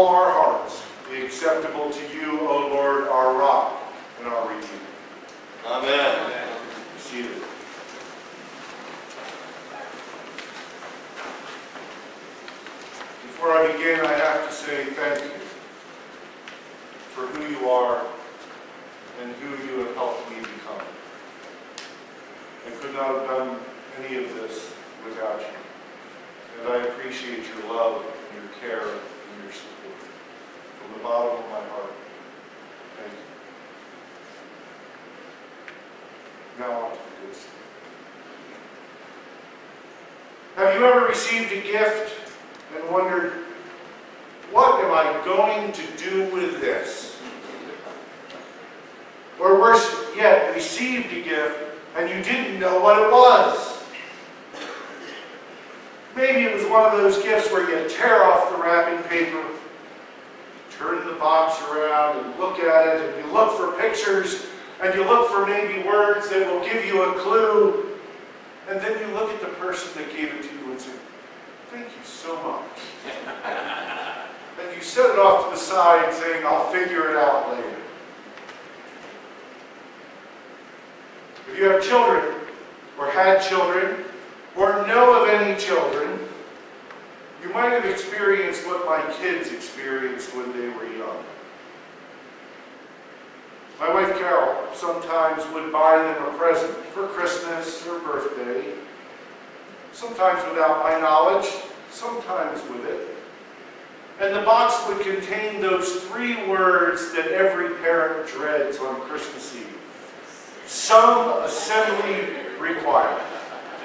all our hearts be acceptable to you, O Lord, our rock and our redeemer. Amen. Be Seated. Before I begin, I have to say thank you for who you are and who you have helped me become. I could not have done any of this without you. And I appreciate your love and your care and your support. From the bottom of my heart, thank you. Now on to the good stuff. Have you ever received a gift and wondered, what am I going to do with this? Or worse yet, received a gift and you didn't know what it was. Maybe it was one of those gifts where you tear off the wrapping paper, turn the box around and look at it, and you look for pictures, and you look for maybe words that will give you a clue, and then you look at the person that gave it to you and say, thank you so much. and you set it off to the side saying, I'll figure it out later. If you have children, or had children, or know of any children, you might have experienced what my kids experienced when they were young. My wife Carol sometimes would buy them a present for Christmas or birthday, sometimes without my knowledge, sometimes with it. And the box would contain those three words that every parent dreads on Christmas Eve. Some assembly required.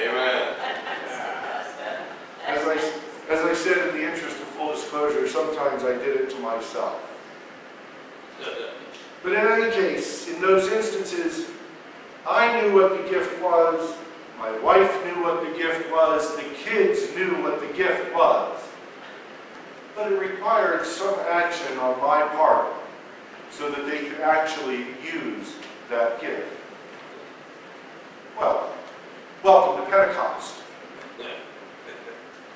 Amen. As I, as I said in the interest of full disclosure, sometimes I did it to myself. But in any case, in those instances, I knew what the gift was, my wife knew what the gift was, the kids knew what the gift was. But it required some action on my part so that they could actually use that gift. Well, welcome to Pentecost.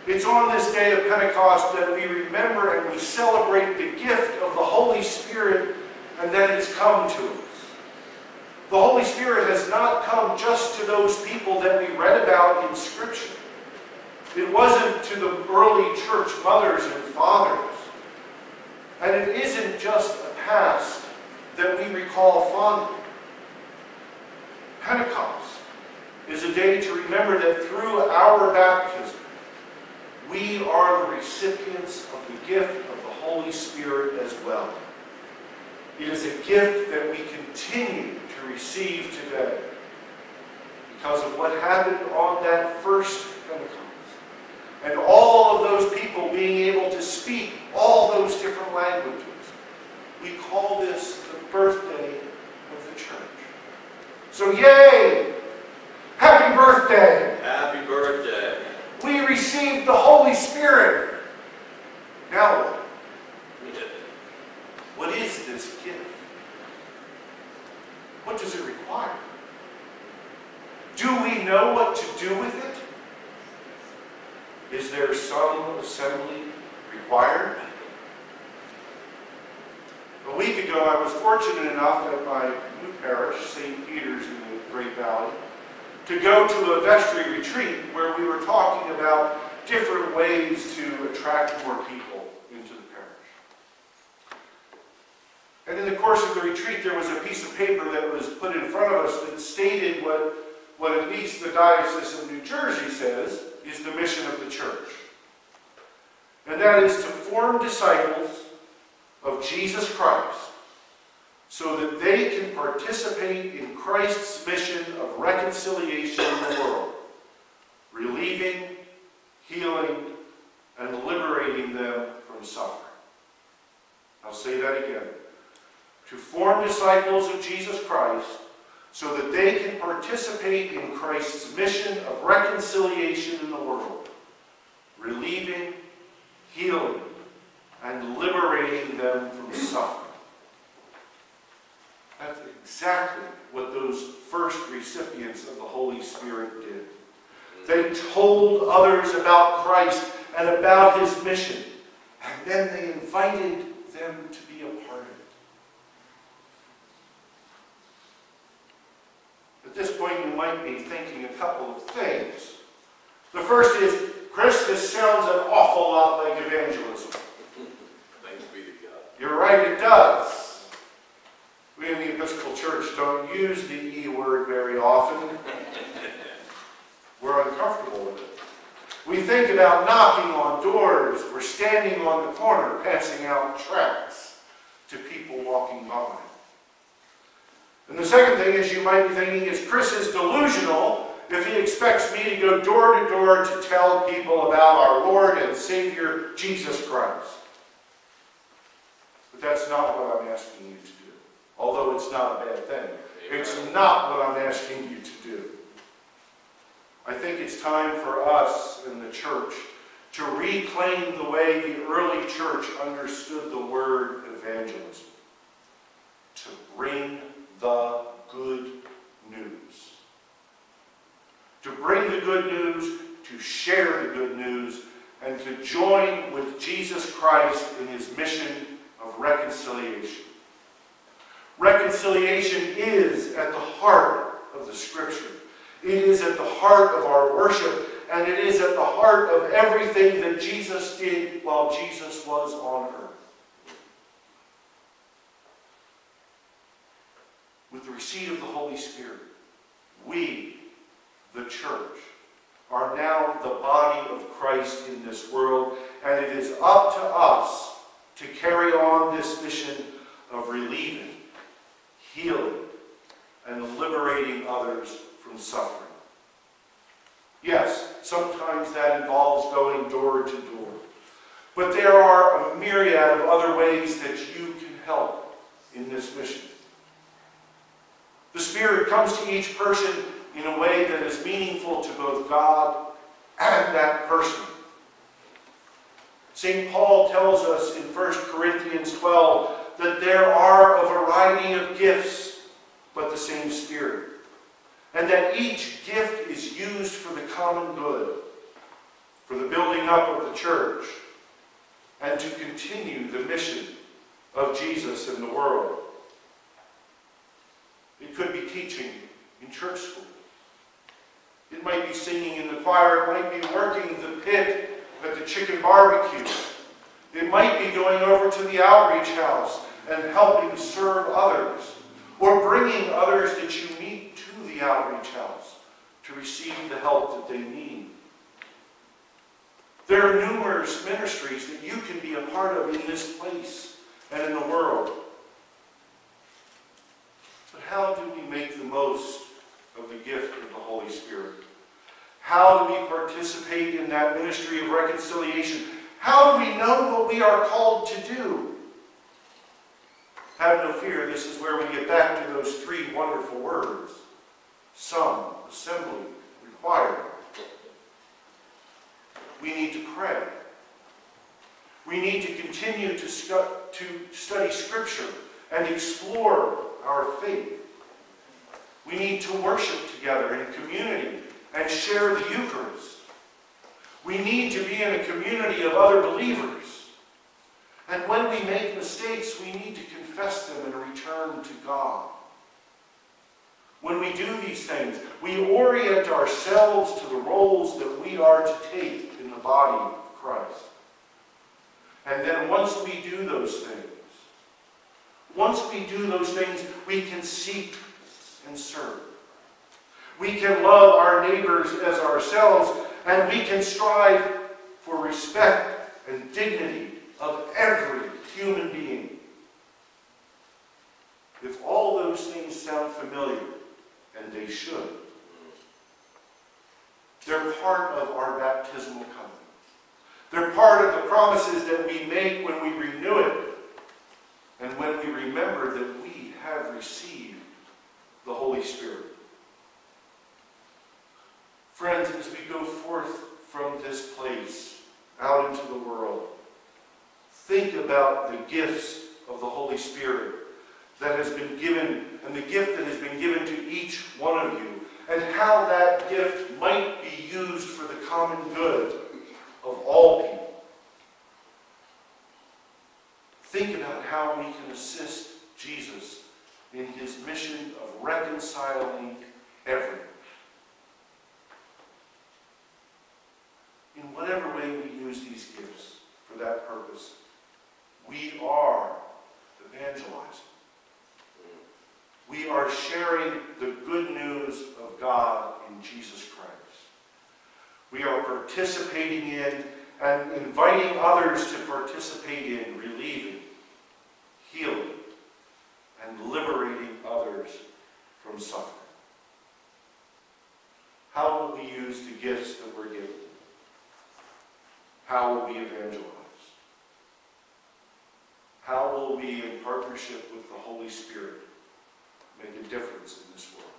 It's on this day of Pentecost that we remember and we celebrate the gift of the Holy Spirit and that it's come to us. The Holy Spirit has not come just to those people that we read about in Scripture. It wasn't to the early church mothers and fathers. And it isn't just a past that we recall fondly. Pentecost is a day to remember that through our baptism, we are the recipients of the gift of the Holy Spirit as well. It is a gift that we continue to receive today because of what happened on that first Pentecost. And all of those people being able to speak all those different languages. We call this the birthday of the church. So yay! Happy birthday! Happy birthday. We received the Holy Spirit. Now what? What is this gift? What does it require? Do we know what to do with it? Is there some assembly required? A week ago, I was fortunate enough at my new parish, St. Peter's in the Great Valley, to go to a vestry retreat where we were talking about different ways to attract more people into the parish. And in the course of the retreat, there was a piece of paper that was put in front of us that stated what, what at least the Diocese of New Jersey says is the mission of the church. And that is to form disciples of Jesus Christ so that they can participate in Christ's mission of reconciliation in the world, relieving, healing, and liberating them from suffering. I'll say that again. To form disciples of Jesus Christ so that they can participate in Christ's mission of reconciliation in the world, relieving, healing, and liberating them from suffering. That's exactly what those first recipients of the Holy Spirit did. They told others about Christ and about his mission, and then they invited them to be a part of it. At this point, you might be thinking a couple of things. The first is, Chris, this sounds an awful lot like evangelism. Thanks be to God. You're right, it does. We in the Episcopal Church don't use the E word very often. We're uncomfortable with it. We think about knocking on doors or standing on the corner passing out tracts to people walking by. And the second thing is you might be thinking is Chris is delusional if he expects me to go door to door to tell people about our Lord and Savior Jesus Christ. But that's not what I'm asking you to do. Although it's not a bad thing. It's not what I'm asking you to do. I think it's time for us in the church to reclaim the way the early church understood the word evangelism. To bring the good news. To bring the good news, to share the good news, and to join with Jesus Christ in his mission of reconciliation. Reconciliation is at the heart of the Scripture. It is at the heart of our worship, and it is at the heart of everything that Jesus did while Jesus was on earth. With the receipt of the Holy Spirit, we, the church, are now the body of Christ in this world, and it is up to us to carry on this mission of relieving, healing, and liberating others from suffering. Yes, sometimes that involves going door to door. But there are a myriad of other ways that you can help in this mission. The Spirit comes to each person in a way that is meaningful to both God and that person. St. Paul tells us in 1 Corinthians 12 that there are a variety of gifts, but the same Spirit. And that each gift is used for the common good, for the building up of the church, and to continue the mission of Jesus in the world. It could be teaching in church school. It might be singing in the choir. It might be working the pit at the chicken barbecue. It might be going over to the outreach house and helping serve others. Or bringing others that you meet to the outreach house to receive the help that they need. There are numerous ministries that you can be a part of in this place and in the world. But how do we make the most of the gift of the Holy Spirit? How do we participate in that ministry of reconciliation? How do we know what we are called to do? Have no fear, this is where we get back to those three wonderful words. Some, assembly, required. We need to pray. We need to continue to, to study Scripture and explore our faith. We need to worship together in community and share the Eucharist. We need to be in a community of other believers. And when we make mistakes, we need to confess them and return to God. When we do these things, we orient ourselves to the roles that we are to take in the body of Christ. And then once we do those things, once we do those things, we can seek and serve. We can love our neighbors as ourselves, and we can strive for respect and dignity of every human being. If all those things sound familiar, and they should, they're part of our baptismal covenant. They're part of the promises that we make when we renew it, and when we remember that we have received the Holy Spirit. Friends, as we go forth from this place out into the world, think about the gifts of the Holy Spirit that has been given and the gift that has been given to each one of you and how that gift might be used for the common good of all people. think about how we can assist Jesus in his mission of reconciling everyone. In whatever way we use these gifts for that purpose, we are evangelizing. We are sharing the good news of God in Jesus Christ. We are participating in and inviting others to participate in relieving, healing, and liberating others from suffering. How will we use the gifts that we're given? How will we evangelize? How will we, in partnership with the Holy Spirit, make a difference in this world?